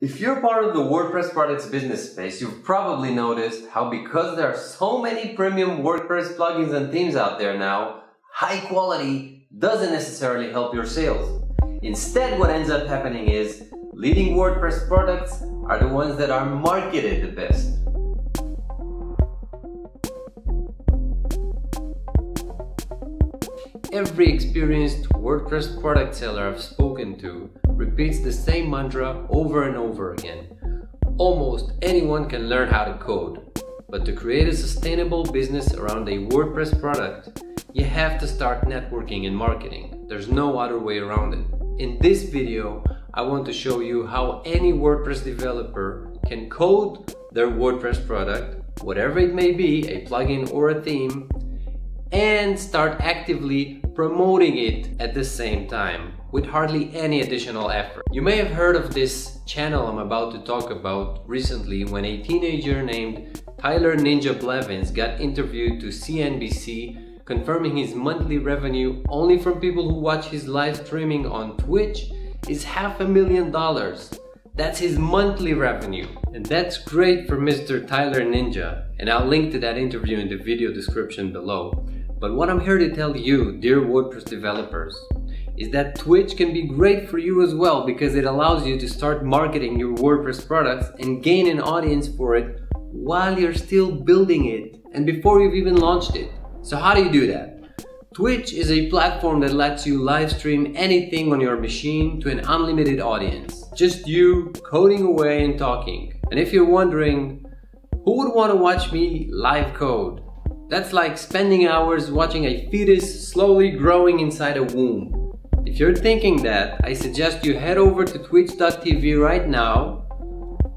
If you're part of the WordPress products business space, you've probably noticed how because there are so many premium WordPress plugins and themes out there now, high quality doesn't necessarily help your sales. Instead, what ends up happening is leading WordPress products are the ones that are marketed the best. Every experienced WordPress product seller I've spoken to repeats the same mantra over and over again. Almost anyone can learn how to code, but to create a sustainable business around a WordPress product, you have to start networking and marketing. There's no other way around it. In this video, I want to show you how any WordPress developer can code their WordPress product, whatever it may be, a plugin or a theme, and start actively promoting it at the same time with hardly any additional effort. You may have heard of this channel I'm about to talk about recently when a teenager named Tyler Ninja Blevins got interviewed to CNBC confirming his monthly revenue only from people who watch his live streaming on Twitch is half a million dollars. That's his monthly revenue. And that's great for Mr. Tyler Ninja. And I'll link to that interview in the video description below. But what I'm here to tell you, dear WordPress developers, is that Twitch can be great for you as well because it allows you to start marketing your WordPress products and gain an audience for it while you're still building it and before you've even launched it. So how do you do that? Twitch is a platform that lets you live stream anything on your machine to an unlimited audience. Just you coding away and talking. And if you're wondering, who would want to watch me live code? That's like spending hours watching a fetus slowly growing inside a womb. If you're thinking that, I suggest you head over to twitch.tv right now,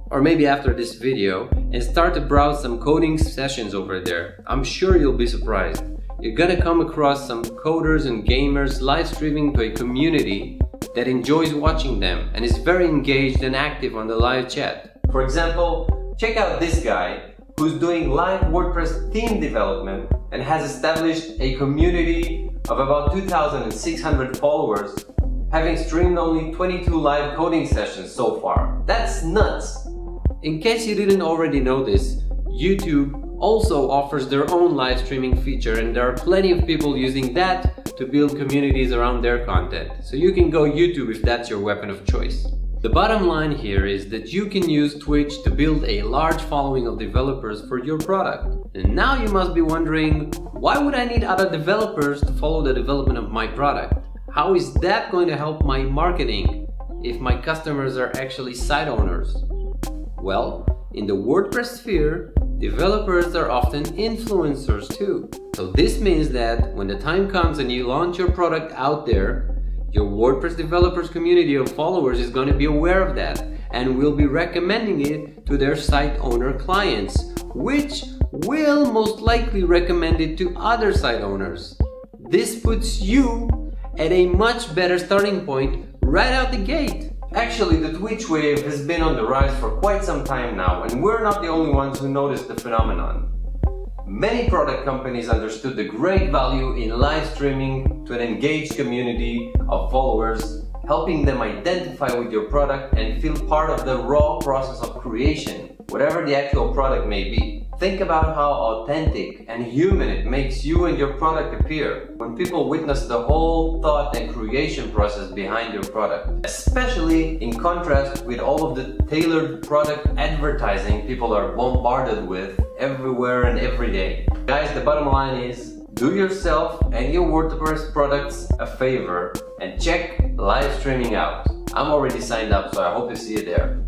or maybe after this video, and start to browse some coding sessions over there. I'm sure you'll be surprised. You're gonna come across some coders and gamers live streaming to a community that enjoys watching them and is very engaged and active on the live chat. For example, check out this guy who's doing live WordPress theme development and has established a community of about 2,600 followers, having streamed only 22 live coding sessions so far. That's nuts! In case you didn't already know this, YouTube also offers their own live streaming feature and there are plenty of people using that to build communities around their content. So you can go YouTube if that's your weapon of choice. The bottom line here is that you can use Twitch to build a large following of developers for your product. And now you must be wondering, why would I need other developers to follow the development of my product? How is that going to help my marketing if my customers are actually site owners? Well, in the WordPress sphere, developers are often influencers too. So this means that when the time comes and you launch your product out there, your WordPress developers community of followers is going to be aware of that and will be recommending it to their site owner clients, which will most likely recommend it to other site owners. This puts you at a much better starting point right out the gate. Actually, the Twitch wave has been on the rise for quite some time now, and we're not the only ones who noticed the phenomenon. Many product companies understood the great value in live streaming to an engaged community of followers, helping them identify with your product and feel part of the raw process of creation, whatever the actual product may be. Think about how authentic and human it makes you and your product appear when people witness the whole thought and creation process behind your product. Especially in contrast with all of the tailored product advertising people are bombarded with everywhere and every day. Guys, the bottom line is do yourself and your WordPress products a favor and check live streaming out. I'm already signed up, so I hope to see you there.